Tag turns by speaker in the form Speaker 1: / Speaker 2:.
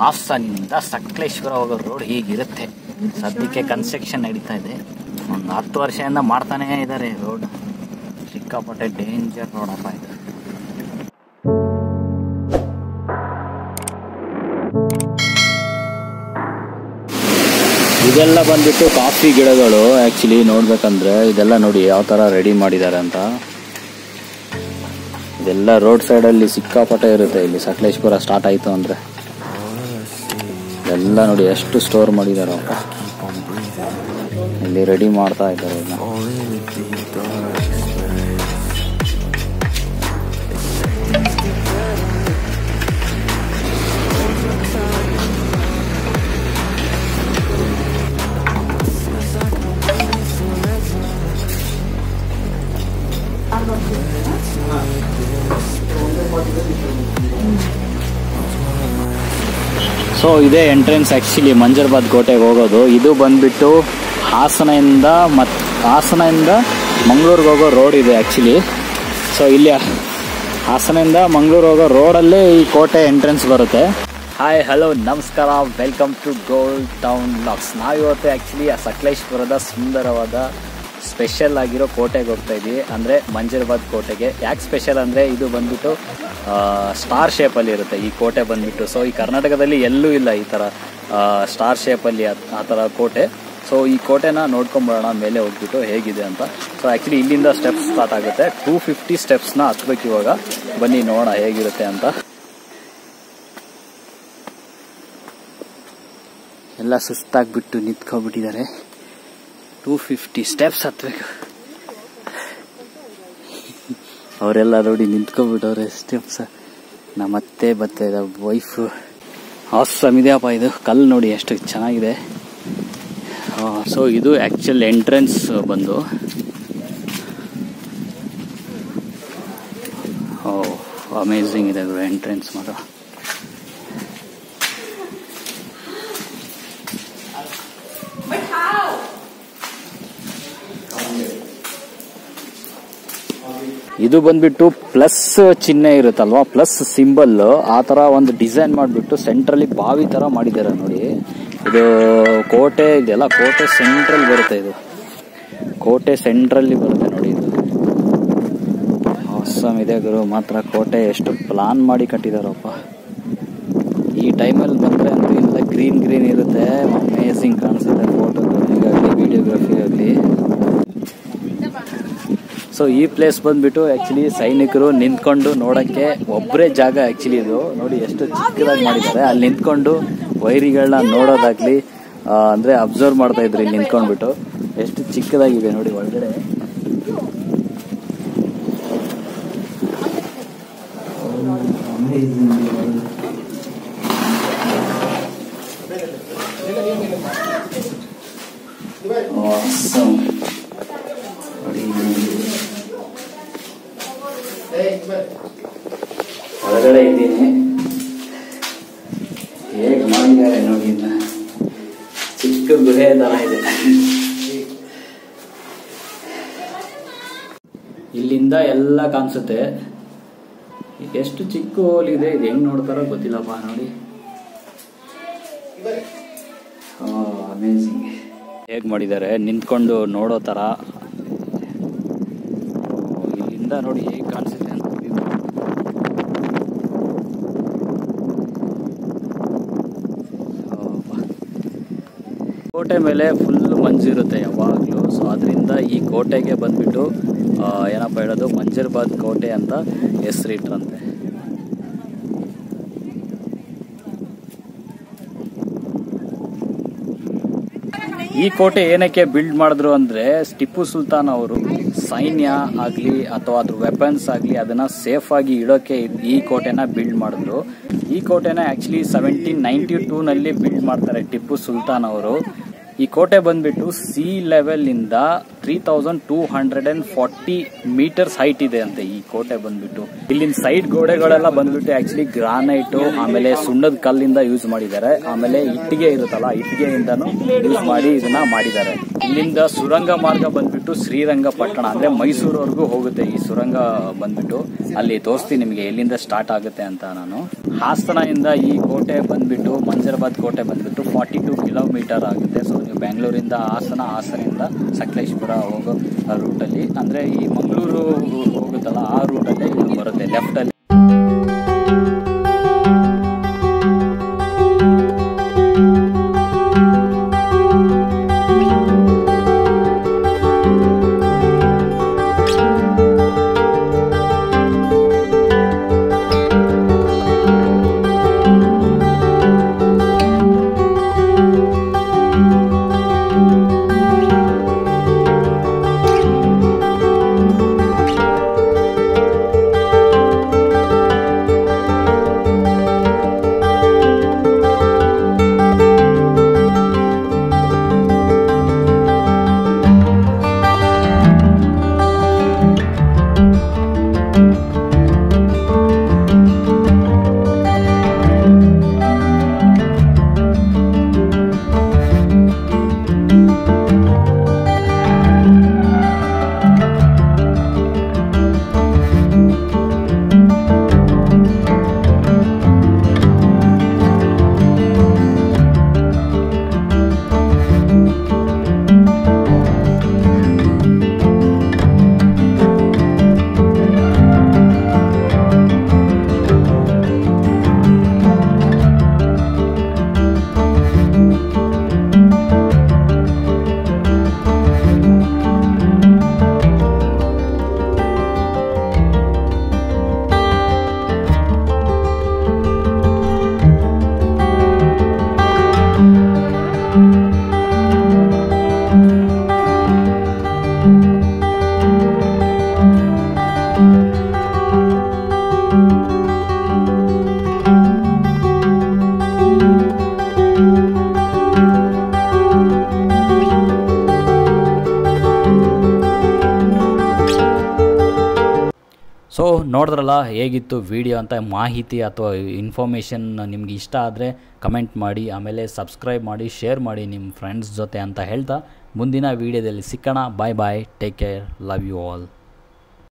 Speaker 1: ಹಾಸನಿಂದ ಸಕಲೇಶ್ವರ ಹೋಗೋ ರೋಡ್ ಹೀಗಿರುತ್ತೆ. ಸದ್ಯಕ್ಕೆ ಕನ್ಸ್ಟ್ರಕ್ಷನ್ ನಡೀತಾ ಇದೆ. ಒಂದು ಹತ್ತು ವರ್ಷದಿಂದ ಮಾಡ್ತಾನೆ ಇದ್ದಾರೆ ರೋಡ್ ಸಿಕ್ಕಾಪಟ್ಟೆ ಡೇಂಜರ್ ರೋಡಪ್ಪ ಇದು. ಇದೆಲ್ಲ ಬಂದ್ಬಿಟ್ಟು ಕಾಫಿ ಗಿಡಗಳು ಆ್ಯಕ್ಚುಲಿ ನೋಡ್ಬೇಕಂದ್ರೆ ಇದೆಲ್ಲ ನೋಡಿ ಯಾವ ಥರ ರೆಡಿ ಮಾಡಿದ್ದಾರೆ ಅಂತ. ಇದೆಲ್ಲ ರೋಡ್ ಸೈಡಲ್ಲಿ ಸಿಕ್ಕಾಪಟ್ಟೆ ಇರುತ್ತೆ. ಇಲ್ಲಿ ಸಕಲೇಶ್ಪುರ ಸ್ಟಾರ್ಟ್ ಆಯಿತು ಅಂದರೆ. ಎಲ್ಲ ನೋಡಿ ಎಷ್ಟು ಸ್ಟೋರ್ ಮಾಡಿದಾರಪ್ಪ ಇಲ್ಲಿ ರೆಡಿ ಮಾಡ್ತಾ ಇದ್ದಾರೆ ಇದನ್ನ ಸೊ ಇದೇ ಎಂಟ್ರೆನ್ಸ್ ಆ್ಯಕ್ಚುಲಿ ಮಂಜರ್ಬಾದ್ ಕೋಟೆಗೆ ಹೋಗೋದು. ಇದು ಬಂದ್ಬಿಟ್ಟು ಹಾಸನದಿಂದ ಮತ್ತು ಹಾಸನದಿಂದ ಮಂಗಳೂರಿಗೆ ಹೋಗೋ ರೋಡ್ ಇದೆ ಆ್ಯಕ್ಚುಲಿ ಸೊ ಇಲ್ಲಿ ಹಾಸನದಿಂದ ಮಂಗ್ಳೂರು ಹೋಗೋ ರೋಡಲ್ಲೇ ಈ ಕೋಟೆ ಎಂಟ್ರೆನ್ಸ್ ಬರುತ್ತೆ. ಹಾಯ್ ಹಲೋ ನಮಸ್ಕಾರ. Welcome to gold town locks ನಾವಿವತ್ತು ಆ್ಯಕ್ಚುಲಿ ಆ ಸಕಲೇಶ್ಪುರದ ಸುಂದರವಾದ ಸ್ಪೆಷಲ್ ಆಗಿರೋ ಕೋಟೆಗೆ ಹೋಗ್ತಾ ಇದ್ದೀವಿ. ಅಂದರೆ ಮಂಜರ್ಬಾದ್ ಕೋಟೆಗೆ. ಯಾಕೆ ಸ್ಪೆಷಲ್ ಅಂದರೆ ಇದು ಬಂದ್ಬಿಟ್ಟು ಸ್ಟಾರ್ ಶೇಪಲ್ಲಿ ಇರುತ್ತೆ. ಈ ಕೋಟೆ ಬಂದ್ಬಿಟ್ಟು. ಸೊ ಈ ಕರ್ನಾಟಕದಲ್ಲಿ ಎಲ್ಲೂ ಇಲ್ಲ ಈ ಥರ ಸ್ಟಾರ್ ಶೇಪಲ್ಲಿ ಆ ಥರ ಕೋಟೆ. ಸೊ ಈ ಕೋಟೆನ ನೋಡ್ಕೊಂಬರೋಣ, ಮೇಲೆ ಹೋಗ್ಬಿಟ್ಟು ಹೇಗಿದೆ ಅಂತ. ಸೊ ಆ್ಯಕ್ಚುಲಿ ಇಲ್ಲಿಂದ ಸ್ಟೆಪ್ಸ್ ಸ್ಟಾರ್ಟ್ ಆಗುತ್ತೆ. ಟೂ ಫಿಫ್ಟಿ ಸ್ಟೆಪ್ಸ್ನ ಹತ್ಬೇಕು ಇವಾಗ. ಬನ್ನಿ, ನೋಡೋಣ ಹೇಗಿರುತ್ತೆ ಅಂತ. ಎಲ್ಲ ಸುಸ್ತಾಗ್ಬಿಟ್ಟು ನಿಂತ್ಕೊಬಿಟ್ಟಿದ್ದಾರೆ. Two fifty steps ಹತ್ಬೇಕು. ಅವರೆಲ್ಲ ನೋಡಿ ನಿಂತ್ಕೊಂಡ್ಬಿಟ್ಟವ್ರೆ ಸ್ಟೆಪ್ಸ್ ನಮ್ಮತ್ತೆ ಬತ್ತೆ ವೈಫ್ ಆಸಮ್ ಇದೆಯಪ್ಪ ಇದು. ಕಲ್ಲು ನೋಡಿ ಎಷ್ಟು ಚೆನ್ನಾಗಿದೆ. ಸೊ ಇದು ಆ್ಯಕ್ಚುಲ್ ಎಂಟ್ರೆನ್ಸ್ ಬಂದು. ಓ ಅಮೇಝಿಂಗ್ ಇದೆ ಎಂಟ್ರೆನ್ಸ್ ಮಾತ್ರ. ಇದು ಬಂದ್ಬಿಟ್ಟು ಪ್ಲಸ್ ಚಿಹ್ನೆ ಇರುತ್ತಲ್ವಾ? Plus symbol. ಆ ತರ ಒಂದು ಡಿಸೈನ್ ಮಾಡಿಬಿಟ್ಟು ಸೆಂಟ್ರಲ್ಲಿ ಬಾವಿ ತರ ಮಾಡಿದ್ದಾರೆ ನೋಡಿ. ಇದು ಕೋಟೆ, ಇದೆಲ್ಲ ಕೋಟೆ ಸೆಂಟ್ರಲ್ ಬರುತ್ತೆ ಇದು. ಕೋಟೆ ಸೆಂಟ್ರಲ್ಲಿ ಬರುತ್ತೆ ನೋಡಿ ಇದು. ಹೊಸ ಇದೆ ಗುರು. ಮಾತ್ರ ಕೋಟೆ ಎಷ್ಟು ಪ್ಲಾನ್ ಮಾಡಿ ಕಟ್ಟಿದಾರಪ್ಪ. ಈ ಟೈಮಲ್ಲಿ ಬಂದ್ರೆ ಇಲ್ಲ. ಗ್ರೀನ್ ಗ್ರೀನ್ ಇರುತ್ತೆ. ಅಮೇಸಿಂಗ್ ಕಾಣಿಸುತ್ತೆ ಫೋಟೋಗ್ರಫಿಗಾಗಲಿ ವಿಡಿಯೋಗ್ರಫಿ ಆಗಲಿ ಸೊ ಈ ಪ್ಲೇಸ್ ಬಂದ್ಬಿಟ್ಟು ಆ್ಯಕ್ಚುಲಿ ಸೈನಿಕರು ನಿಂತ್ಕೊಂಡು ನೋಡೋಕ್ಕೆ ಒಬ್ಬರೇ ಜಾಗ ಆ್ಯಕ್ಚುಲಿ ಇದು. ನೋಡಿ ಎಷ್ಟು ಚಿಕ್ಕದಾಗಿ ಮಾಡಿದ್ದಾರೆ. ಅಲ್ಲಿ ನಿಂತ್ಕೊಂಡು ವೈರಿಗಳನ್ನ ನೋಡೋದಾಗ್ಲಿ ಅಂದರೆ ಅಬ್ಸರ್ವ್ ಮಾಡ್ತಾ ಇದ್ರು ನಿಂತ್ಕೊಂಡ್ಬಿಟ್ಟು. ಎಷ್ಟು ಚಿಕ್ಕದಾಗಿದೆ ನೋಡಿ ಒಳಗಡೆ. Awesome. ಹೊರಗಡೆ ಇದ್ದೀನಿ. ಹೇಗೆ ಮಾಡಿದ್ದಾರೆ ನೋಡಿ ಚಿಕ್ಕ ಗುಹೆ ತರ ಇದೆ. ಇಲ್ಲಿಂದ ಎಲ್ಲ ಕಾಣಿಸುತ್ತೆ. ಎಷ್ಟು ಚಿಕ್ಕ ಹೋಲ್ ಇದೆ ಹೆಂಗ್ ನೋಡ್ತಾರೋ ಗೊತ್ತಿಲ್ಲಪ್ಪ, ನೋಡಿ. ಹೇಗೆ ಮಾಡಿದ್ದಾರೆ, ನಿಂತ್ಕೊಂಡು ನೋಡೋ ತರ. ಇಲ್ಲಿಂದ ನೋಡಿ ಹೇಗ್ ಕಾಣಿಸುತ್ತೆ ಅಂತ. ಕೋಟೆ ಮೇಲೆ ಫುಲ್ ಮಂಜಿರುತ್ತೆ ಯಾವಾಗಲೂ. ಸೊ ಅದರಿಂದ ಈ ಕೋಟೆಗೆ ಬಂದ್ಬಿಟ್ಟು ಏನಪ್ಪ ಹೇಳೋದು, ಮಂಜರ್ಬಾದ್ ಕೋಟೆ ಅಂತ ಹೆಸರಿಟ್ರಂತೆ ಈ ಕೋಟೆ ಏನಕ್ಕೆ ಬಿಲ್ಡ್ ಮಾಡಿದ್ರು ಅಂದರೆ, ಟಿಪ್ಪು ಸುಲ್ತಾನ್ ಅವರು ಸೈನ್ಯ ಆಗಲಿ ಅಥವಾ ಅದ್ರ ವೆಪನ್ಸ್ ಆಗಲಿ ಅದನ್ನು ಸೇಫ್ ಆಗಿ ಇಡೋಕೆ ಈ ಕೋಟೆನ ಬಿಲ್ಡ್ ಮಾಡಿದ್ರು. ಈ ಕೋಟೆನ ಆ್ಯಕ್ಚುಲಿ ಸೆವೆಂಟೀನ್ ನೈನ್ಟಿ ಟೂನಲ್ಲಿ ಬಿಲ್ಡ್ ಮಾಡ್ತಾರೆ ಟಿಪ್ಪು ಸುಲ್ತಾನ್ ಅವರು. ಈ ಕೋಟೆ ಬಂದ್ಬಿಟ್ಟು ಸಿ ಲೆವೆಲ್ ಇಂದ three thousand two hundred and forty metres height ಇದೆ ಅಂತೆ. ಈ ಕೋಟೆ ಬಂದ್ಬಿಟ್ಟು. ಇಲ್ಲಿನ ಸೈಡ್ ಗೋಡೆಗಳೆಲ್ಲ ಬಂದ್ಬಿಟ್ಟು ಆಕ್ಚುಲಿ ಗ್ರಾನೈಟ್ ಆಮೇಲೆ ಸುಣ್ಣದ ಕಲ್ಲಿಂದ ಯೂಸ್ ಮಾಡಿದ್ದಾರೆ. ಆಮೇಲೆ ಇಟ್ಟಿಗೆ ಇರುತ್ತಲ್ಲ ಇಟ್ಟಿಗೆಯಿಂದನೂ ಯೂಸ್ ಮಾಡಿ ಇದನ್ನ ಮಾಡಿದ್ದಾರೆ. ಇಲ್ಲಿಂದ ಸುರಂಗ ಮಾರ್ಗ ಬಂದ್ಬಿಟ್ಟು ಶ್ರೀರಂಗಪಟ್ಟಣ, ಅಂದ್ರೆ ಮೈಸೂರವರೆಗೂ ಹೋಗುತ್ತೆ ಈ ಸುರಂಗ ಬಂದ್ಬಿಟ್ಟು. ಅಲ್ಲಿ ತೋರಿಸ್ತೀನಿ ನಿಮಗೆ ಎಲ್ಲಿಂದ ಸ್ಟಾರ್ಟ್ ಆಗುತ್ತೆ ಅಂತ ನಾನು. ಹಾಸನದಿಂದ ಈ ಕೋಟೆ ಬಂದ್ಬಿಟ್ಟು, ಮಂಜರಾಬಾದ್ ಕೋಟೆ ಬಂದ್ಬಿಟ್ಟು ಫಾರ್ಟಿ ಟು ಕಿಲೋಮೀಟರ್ ಆಗುತ್ತೆ. ಸೊ ನೀವು ಬೆಂಗಳೂರಿಂದ ಹಾಸನ, ಹಾಸನದಿಂದ ಸಕಲೇಶ್ಪುರ ಹೋಗೋ ರೂಟಲ್ಲಿ ಅಂದ್ರೆ ಈ ಮಂಗಳೂರು ಹೋಗುತ್ತಲ್ಲ ಆ ರೂಟಲ್ಲೇ ಇದು ಬರುತ್ತೆ ಲೆಫ್ಟ್ ಸೊ ನೋಡಿದ್ರಲ್ಲ, ಹೇಗಿತ್ತು ವಿಡಿಯೋ ಅಂತ ಮಾಹಿತಿ ಅಥವಾ ಇನ್ಫಾರ್ಮೇಷನ್ ನಿಮ್ಗೆ ಇಷ್ಟ ಆದರೆ ಕಮೆಂಟ್ ಮಾಡಿ, ಆಮೇಲೆ ಸಬ್ಸ್ಕ್ರೈಬ್ ಮಾಡಿ ಶೇರ್ ಮಾಡಿ ನಿಮ್ಮ ಫ್ರೆಂಡ್ಸ್ ಜೊತೆ ಅಂತ ಹೇಳ್ತಾ ಮುಂದಿನ ವೀಡಿಯೋದಲ್ಲಿ ಸಿಕ್ಕೋಣ bye bye take care love you all